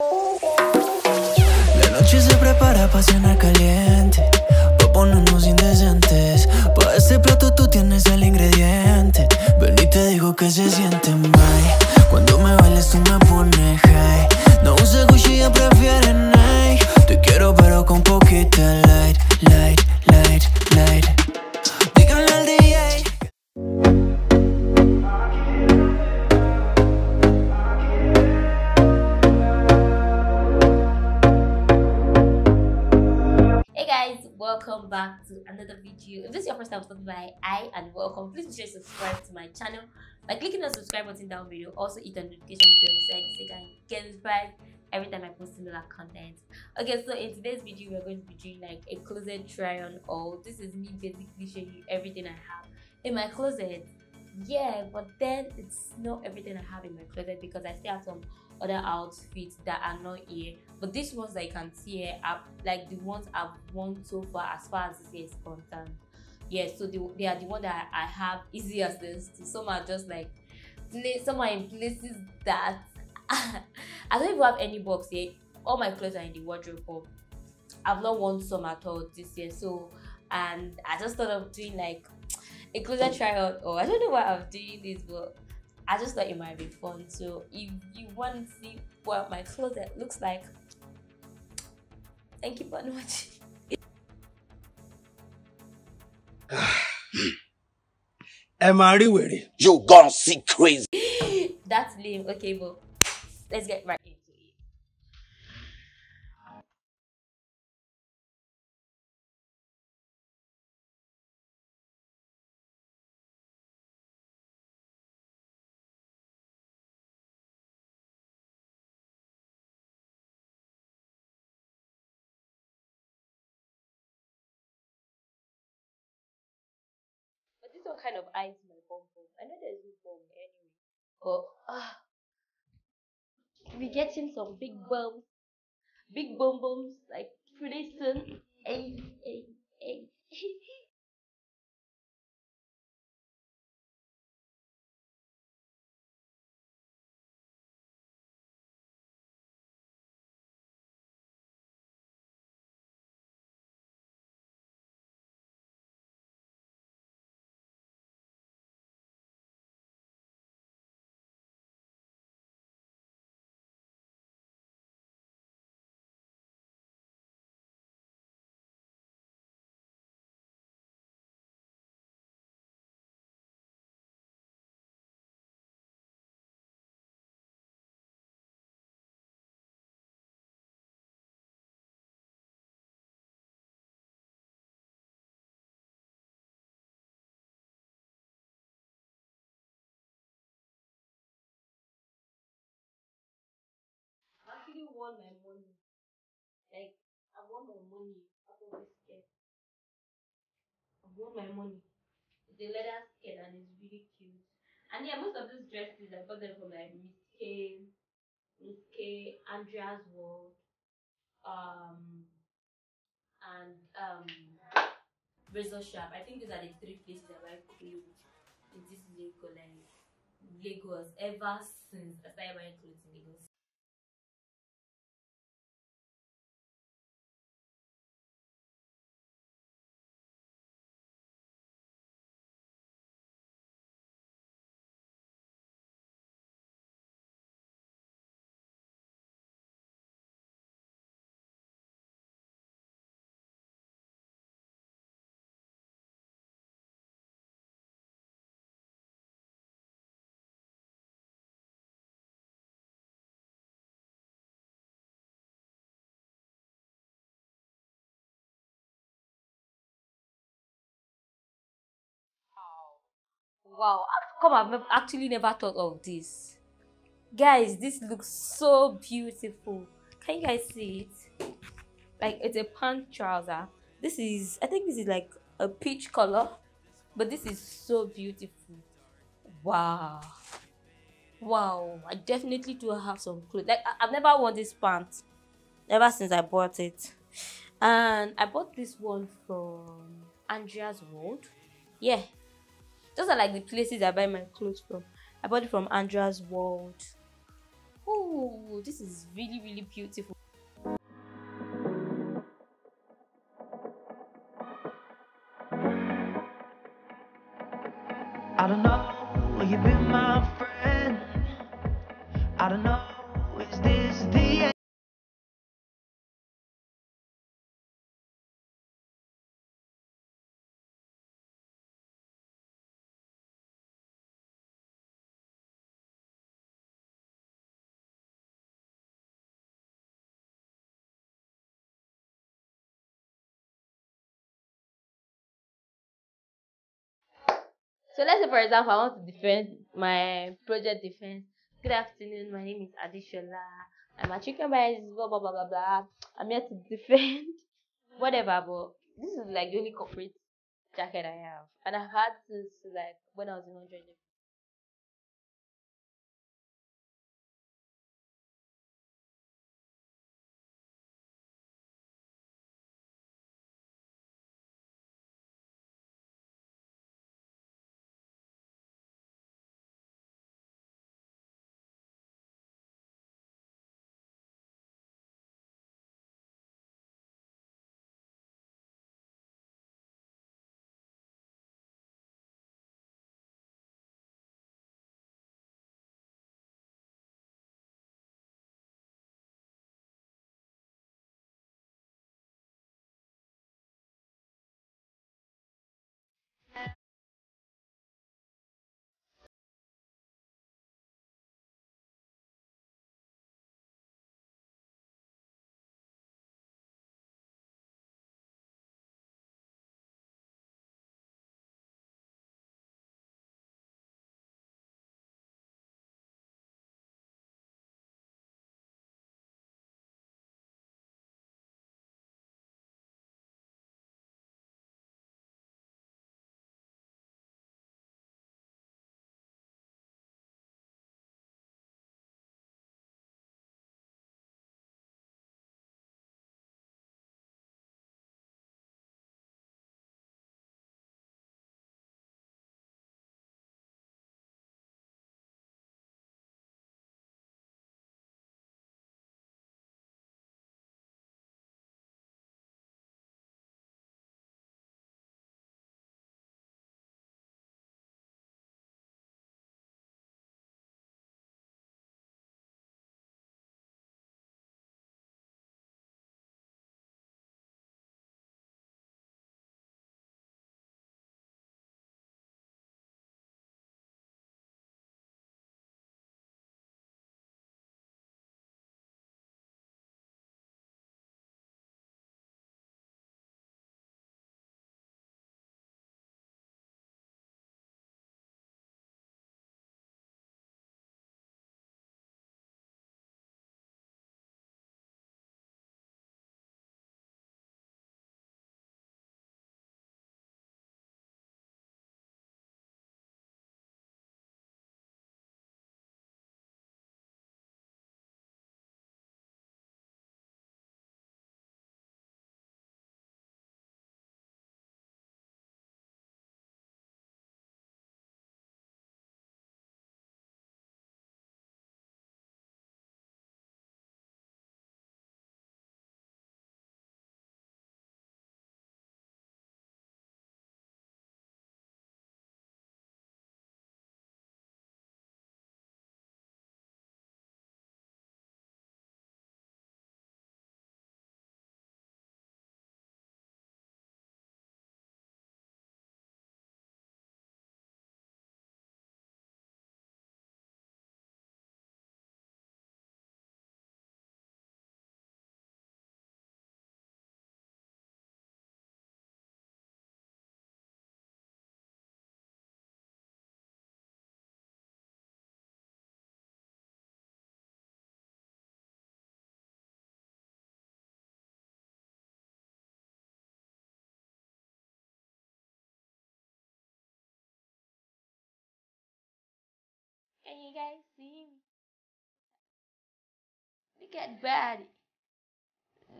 La noche se prepara para cenar caliente, pa' ponernos indecentes. Pa' este plato tú tienes el ingrediente. Ven y te digo que se siente mal. Cuando me bailes tú me pones high. No use Gucci, yo prefiero Nike. Te quiero pero con poquita light, light, light. Welcome back to another video. If this is your first time stopping by, I and welcome. Please be sure to subscribe to my channel by clicking the subscribe button down below. Also hit the notification bell so you can get notified every time I post similar content. Okay, so in today's video, we're going to be doing like a closet try on all. This is me basically showing you everything I have in my closet. Yeah, but then it's not everything I have in my closet because I still have some other outfits that are not here but these ones you can see here are like the ones I've worn so far as far as this year is concerned. Yeah, so the, they are the one that I have access to. Some are just like place some are in places that I don't even have any box here. All my clothes are in the wardrobe, but I've not worn some at all this year. So and I just thought of doing like a closet try on or oh, I don't know why I'm doing this, but I just thought it might be fun. So if you want to see what my closet looks like, thank you for watching. ẹ máa rí wèrè. You gonna see crazy. That's lame. Okay, but let's get right One kind of eyes my bum bum. I know there's no bum anyway. But ah, we getting some big bums, big bum bums like pretty soon. Hey, hey, hey. Actually won my money. Like I won my money out of this skirt. I won my money. It's a leather skirt and it's really cute. And yeah, most of these dresses I got them from like Miss K, Miss K, Andrea's World, um, and um, Razor Shop. I think these are the three places I buy clothes in this Lagos, like Lagos. Ever since I started buying clothes in Lagos. Wow, come I've actually never thought of this? Guys, this looks so beautiful. Can you guys see it? Like it's a pant trouser. This is I think this is like a peach color, but this is so beautiful. Wow. Wow, I definitely do have some clothes. Like I- I've never worn this pant ever since I bought it. And I bought this one from Andrea's World. Yeah. Those are like the places I buy my clothes from. I bought it from Andrea's World. Oh, this is really, really beautiful. I don't know, will you be my friend? I don't know, So let's say, for example, I want to defend my project defense. Good afternoon, my name is Adeshola. I'm a chicken bias, blah blah blah blah blah. I'm here to defend whatever, but this is like the only corporate jacket I have, and I've had since like when I was in 100. Can you guys see me? Look at body.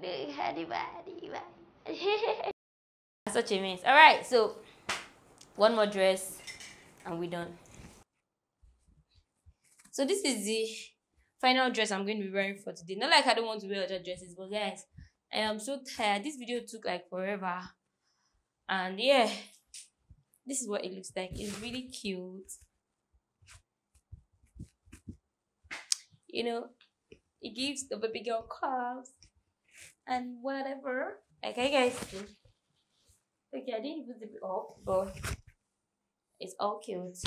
Look at body. body. Such a mess. All right, so one more dress and we're done. So this is the final dress I'm going to be wearing for today. Not like I don't want to wear other dresses, but guys, I am so tired. This video took like forever. And yeah, this is what it looks like. It's really cute. You know, it gives the baby girl curves and whatever. Okay, guys. Okay, I didn't zip it up, but it's all cute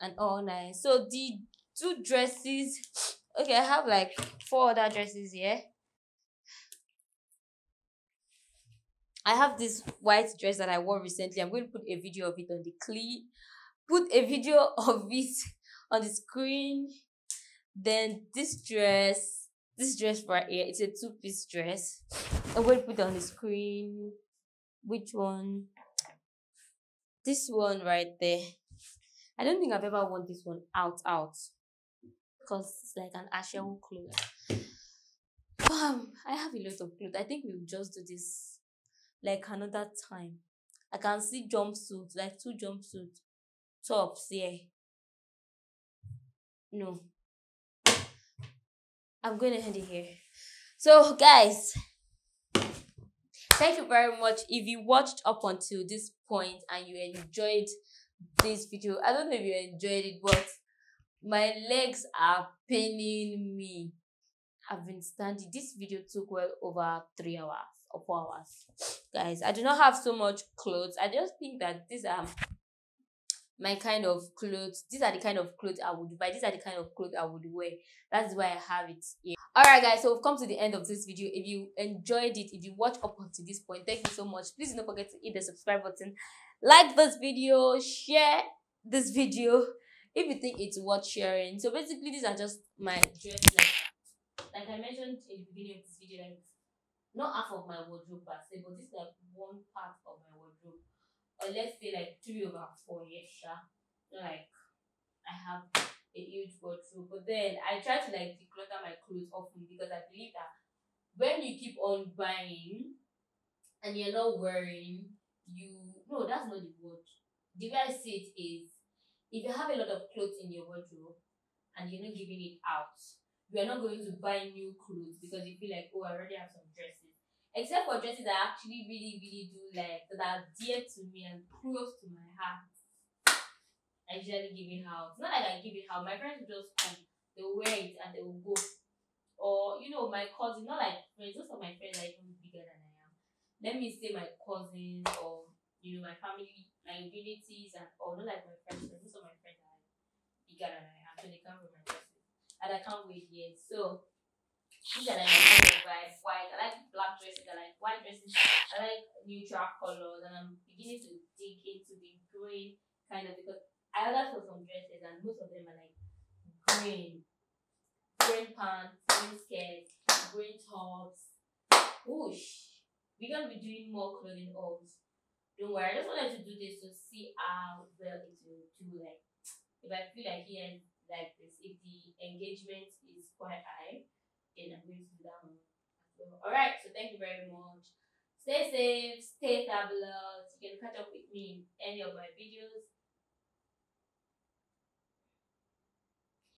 and all nice. So the two dresses. Okay, I have like four other dresses here. I have this white dress that I wore recently. I'm going to put a video of it on the clip. Put a video of it on the screen. Then this dress, this dress right here, it's a two-piece dress. I'm going to put on the screen. Which one? This one right there. I don't think I've ever worn this one out out because it's like an ashen clothes. Um, I have a lot of clothes. I think we'll just do this like another time. I can see jumpsuits, like two jumpsuit tops yeah. No. I'm going to end it here. So, guys, thank you very much. If you watched up until this point and you enjoyed this video, I don't know if you enjoyed it, but my legs are paining me. I've been standing. This video took well over three hours or four hours. Guys, I do not have so much clothes. I just think that these are my kind of clothes. These are the kind of clothes I would buy. These are the kind of clothes I would wear. That's why I have it here. Alright guys, so we've come to the end of this video. If you enjoyed it, if you watched up until this point, thank you so much. Please don't forget to hit the subscribe button. Like this video, share this video if you think it's worth sharing. So basically these are just my dress like like I mentioned in the beginning of this video, like not half of my wardrobe but this is like one part of my wardrobe. Or let's say like three over four, sure. Like I have a huge wardrobe. But then I try to like declutter my clothes often because I believe that when you keep on buying and you're not wearing, you no, that's not the word. The way I see it is if you have a lot of clothes in your wardrobe and you're not giving it out, you are not going to buy new clothes because you feel like, oh, I already have some dresses. Except for dresses I actually really, really do like that are dear to me and close to my heart. I usually give it out. It's Not like I give it out. My friends just come, they'll wear it and they will go. Or, you know, my cousin, not like friends, most of my friends are even bigger than I am. Let me say my cousins or, you know, my family, my abilities, and or not like my friends, but most of my friends are bigger than I am. So they come with my dresses. And I can't wait yet. So, are like of vibe. White. I like black dresses. I like white dresses. I like neutral colors. And I'm beginning to dig into the green kind of because I ordered for some dresses and most of them are like green. Green pants, green skirts, green tops. Whoosh. We're gonna be doing more clothing hauls. Don't worry, I just wanted to do this to see how well it will do like if I feel like here like this, if the engagement is quite high, then I'm going to as well. Alright, so thank you very much. Stay safe, stay fabulous. You can catch up with me in any of my videos